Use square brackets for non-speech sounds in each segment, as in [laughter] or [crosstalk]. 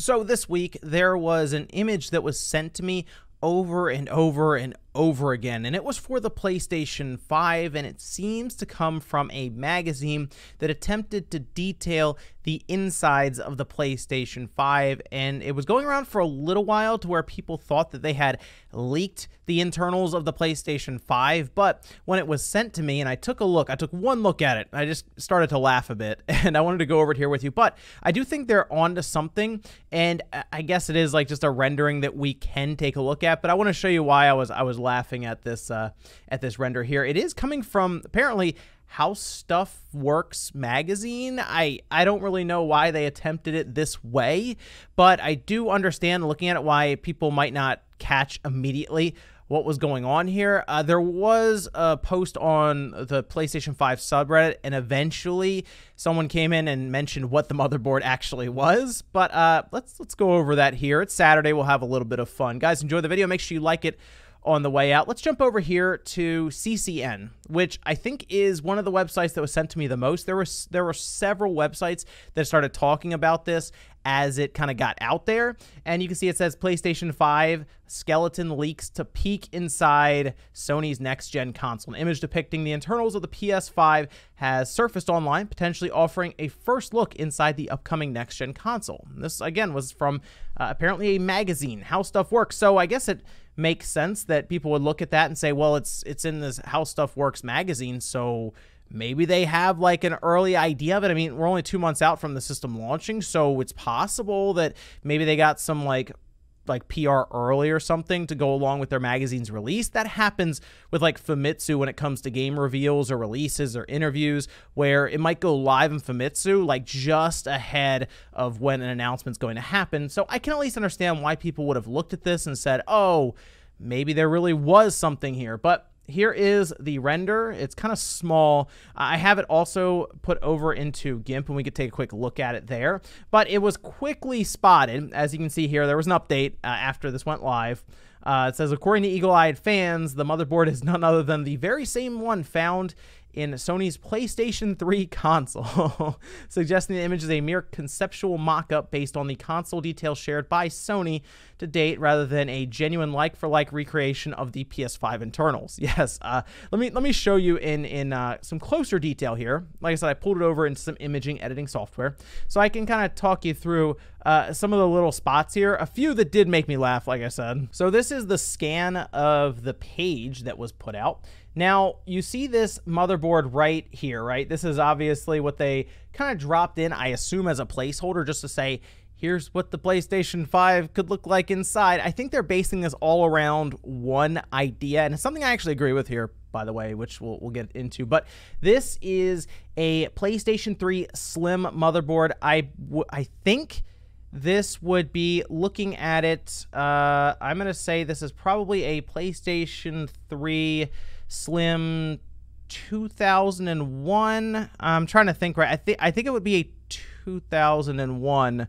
So this week, there was an image that was sent to me over and over and over again, and it was for the PlayStation 5, and it seems to come from a magazine that attempted to detail the insides of the PlayStation 5, and it was going around for a little while to where people thought that they had leaked the internals of the PlayStation 5, but when it was sent to me and I took a look, I took one look at it, I just started to laugh a bit, [laughs] and I wanted to go over it here with you, but I do think they're onto something, and I guess it is like just a rendering that we can take a look at, but I want to show you why I was I was laughing at this uh, at this render here. It is coming from apparently how Stuff Works magazine. I I don't really know why they attempted it this way, but I do understand looking at it why people might not catch immediately what was going on here. Uh, there was a post on the PlayStation 5 subreddit, and eventually someone came in and mentioned what the motherboard actually was. But uh, let's let's go over that here. It's Saturday. We'll have a little bit of fun, guys. Enjoy the video. Make sure you like it on the way out. Let's jump over here to CCN, which I think is one of the websites that was sent to me the most. There was there were several websites that started talking about this as it kind of got out there, and you can see it says PlayStation 5 skeleton leaks to peek inside Sony's next gen console. An image depicting the internals of the PS5 has surfaced online, potentially offering a first look inside the upcoming next gen console. This again was from uh, apparently a magazine, How Stuff Works. So I guess it makes sense that people would look at that and say, well, it's it's in this How Stuff Works magazine, so maybe they have like an early idea of it. I mean, we're only two months out from the system launching, so it's possible that maybe they got some like like PR early or something to go along with their magazine's release. That happens with like Famitsu when it comes to game reveals or releases or interviews, where it might go live in Famitsu like just ahead of when an announcement's going to happen. So I can at least understand why people would have looked at this and said, oh, maybe there really was something here. But here is the render. It's kind of small. I have it also put over into GIMP, and we could take a quick look at it there. But it was quickly spotted. As you can see here, there was an update uh, after this went live. Uh, it says, according to eagle-eyed fans, the motherboard is none other than the very same one found in Sony's PlayStation 3 [laughs] console, [laughs] suggesting the image is a mere conceptual mock-up based on the console details shared by Sony to date, rather than a genuine like-for-like recreation of the PS5 internals. [laughs] Yes, uh, let me let me show you in in uh, some closer detail here. Like I said, I pulled it over into some imaging editing software, so I can kind of talk you through uh, some of the little spots here. A few that did make me laugh, like I said. So this is the scan of the page that was put out. Now, you see this motherboard right here, right? This is obviously what they kind of dropped in, I assume, as a placeholder just to say, here's what the PlayStation 5 could look like inside. I think they're basing this all around one idea, and it's something I actually agree with here, by the way, which we'll, we'll get into. But this is a PlayStation 3 Slim motherboard. I, I think this would be looking at it. Uh, I'm going to say this is probably a PlayStation 3 Slim 2001. I'm trying to think right. I think I think it would be a 2001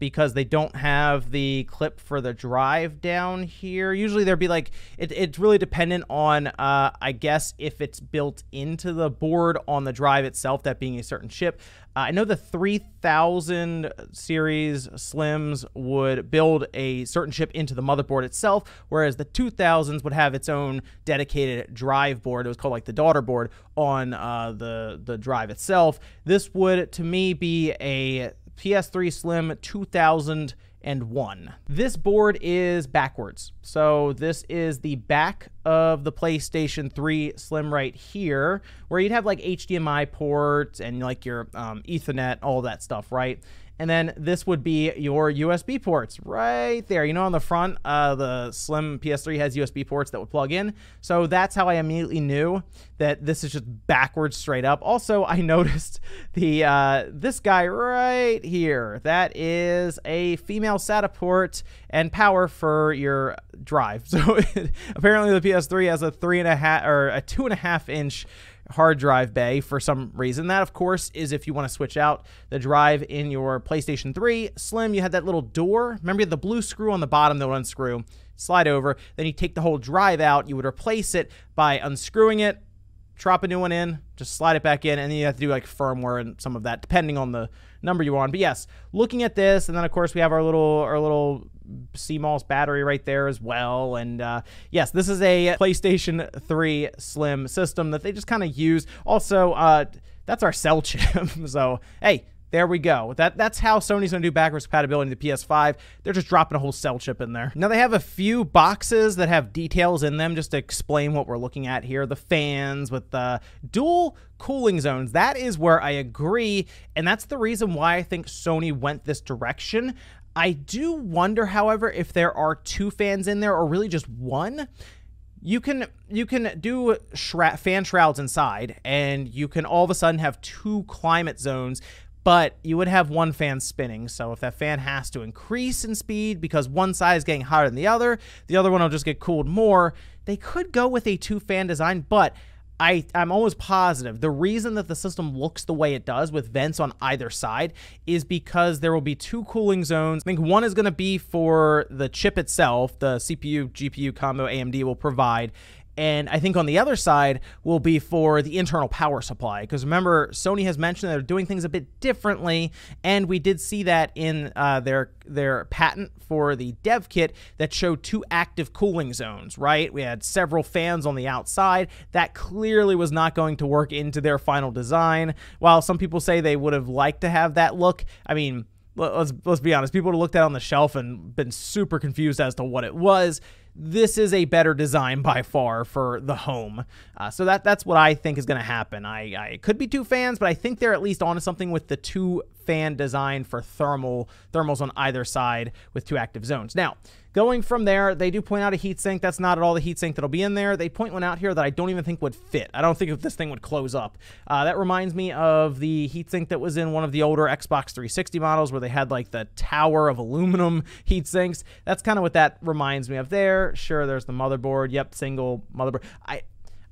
because they don't have the clip for the drive down here. Usually there'd be like, it, it's really dependent on, uh, I guess, if it's built into the board on the drive itself, that being a certain chip. Uh, I know the 3000 series Slims would build a certain chip into the motherboard itself, whereas the 2000s would have its own dedicated drive board. It was called like the daughter board on uh, the, the drive itself. This would, to me, be a PS3 Slim 2001. This board is backwards. So this is the back of the PlayStation 3 Slim right here, where you'd have like HDMI ports and like your um, Ethernet, all that stuff, right? And then this would be your USB ports right there. You know, on the front, uh, the Slim PS3 has USB ports that would plug in. So that's how I immediately knew that this is just backwards straight up. Also, I [laughs] noticed the uh, this guy right here. That is a female SATA port and power for your drive. [laughs] So apparently the PS3 has a three and a half or a two and a half inch hard drive bay for some reason. That, of course, is if you want to switch out the drive in your PlayStation 3. Slim, you had that little door. Remember, the blue screw on the bottom that would unscrew, slide over. Then you take the whole drive out. You would replace it by unscrewing it, drop a new one in, just slide it back in, and then you have to do like firmware and some of that, depending on the number you want. But yes, looking at this, and then of course we have our little our little CMOS battery right there as well. And uh, yes, this is a PlayStation 3 Slim system that they just kind of use. Also, uh, that's our cell chip. [laughs] so hey, there we go. That That's how Sony's going to do backwards compatibility in the PS5. They're just dropping a whole cell chip in there. Now, they have a few boxes that have details in them just to explain what we're looking at here. The fans with the dual cooling zones. That is where I agree, and that's the reason why I think Sony went this direction. I do wonder, however, if there are two fans in there or really just one you can you can do fan shrouds inside and you can all of a sudden have two climate zones but you would have one fan spinning. So if that fan has to increase in speed because one side is getting hotter than the other, the other one will just get cooled more. They could go with a two fan design, but I, I'm almost positive the reason that the system looks the way it does with vents on either side is because there will be two cooling zones. I think one is going to be for the chip itself, the CPU GPU combo AMD will provide, and I think on the other side will be for the internal power supply. Because remember, Sony has mentioned they're doing things a bit differently, and we did see that in uh, their their patent for the dev kit that showed two active cooling zones. Right, we had several fans on the outside. That clearly was not going to work into their final design. While some people say they would have liked to have that look, I mean let's let's be honest. People would have looked at on the shelf and been super confused as to what it was this is a better design [laughs] by far for the home. Uh, so that that's what I think is going to happen. I, I could be two fans, but I think they're at least onto something with the two fan design for thermal thermals on either side with two active zones. Now, going from there, they do point out a heatsink. That's not at all the heatsink that'll be in there. They point one out here that I don't even think would fit. I don't think if this thing would close up. Uh, that reminds me of the heatsink that was in one of the older Xbox 360 models where they had like the tower of aluminum [laughs] heatsinks. That's kind of what that reminds me of there. Sure, there's the motherboard. Yep, single motherboard. I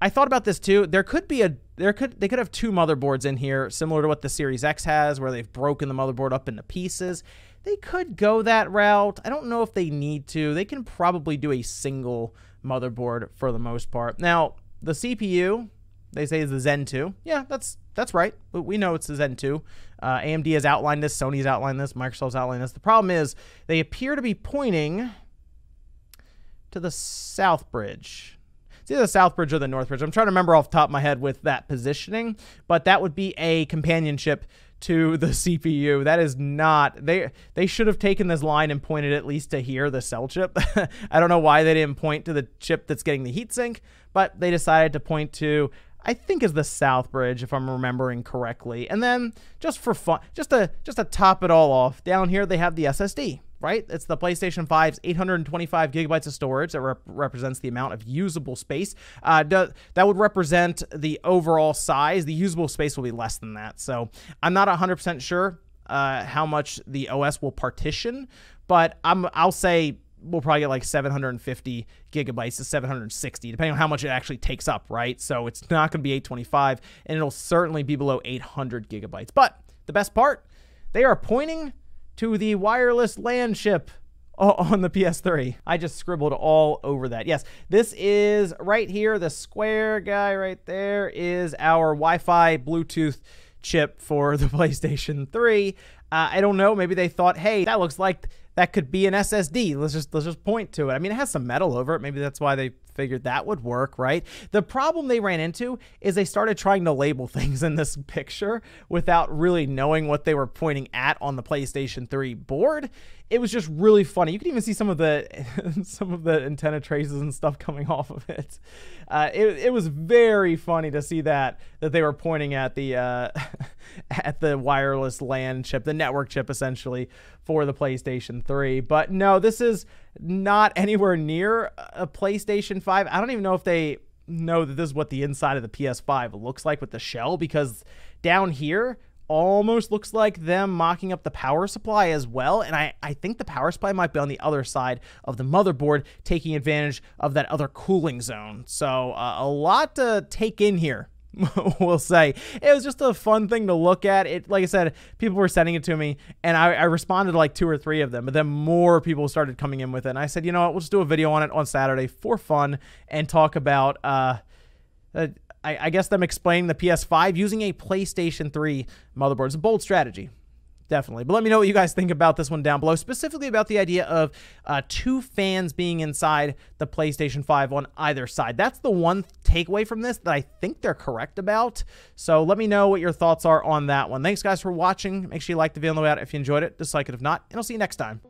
I thought about this too. There could be a there could they could have two motherboards in here, similar to what the Series X has, where they've broken the motherboard up into pieces. They could go that route. I don't know if they need to. They can probably do a single motherboard for the most part. Now, the CPU, they say is the Zen 2. Yeah, that's that's right. We know it's the Zen 2. Uh, AMD has outlined this. Sony's outlined this. Microsoft's outlined this. The problem is they appear to be pointing to the South Bridge. It's either the South Bridge or the North Bridge. I'm trying to remember off the top of my head with that positioning, but that would be a companionship to the [laughs] CPU. That is not they they should have taken this line and pointed at least to here the cell chip. [laughs] I don't know why they didn't point to the chip that's getting the heatsink, but they decided to point to I think is the South Bridge if I'm remembering correctly. And then just for fun, just to just to top it all off, down here they have the SSD right? It's the PlayStation 5's 825 gigabytes of storage that rep- represents the amount of usable space. Uh, do, that would represent the overall size. The usable space will be less than that. So I'm not 100% sure uh, how much the OS will partition, but I'm I'll say we'll probably get like 750 gigabytes to 760, depending on how much it actually takes up, right? So it's not going to be 825, and it'll certainly be below 800 gigabytes. But the best part, they are pointing to the wireless LAN chip on the PS3. I just scribbled all over that. Yes, this is right here. The square guy right there is our Wi-Fi Bluetooth chip for the [laughs] PlayStation 3. Uh, I don't know. Maybe they thought, hey, that looks like that could be an SSD. Let's just let's just point to it. I mean, it has some metal over it. Maybe that's why they figured that would work, right? The problem they ran into is they started trying to label [laughs] things in this picture without really knowing what they were pointing at on the PlayStation 3 board. It was just really funny. You can even see some of the [laughs] some of the antenna traces and stuff coming off of it. Uh, it, it was very funny to see that that they were pointing at the uh, [laughs] at the wireless LAN chip, the network chip essentially for the PlayStation 3. But no, this is not anywhere near a PlayStation 5. I don't even know if they know that this is what the inside of the PS5 looks like with the shell because down here almost looks like them mocking up the power supply as well. And I, I think the power supply might be on the other side of the motherboard, taking advantage of that other cooling zone. So uh, a lot to take in here [laughs] we'll say. It was just a fun thing to look at. It like i said people were sending it to me and I, I, responded to like two or three of them but then more people started coming in with it and i said you know what? We'll just do a video on it on saturday for fun and talk about uh, uh I, I guess them explaining the PS5 using a PlayStation 3 motherboard. Is a bold strategy definitely. But let me know what you guys think about this one down below, specifically about the idea of uh, two fans being inside the PlayStation 5 on either side. That's the one takeaway from this that I think they're correct about. So let me know what your thoughts are on that one. Thanks, guys, for watching. Make sure you like the video and the way out if you enjoyed it. Dislike it if not, and I'll see you next time.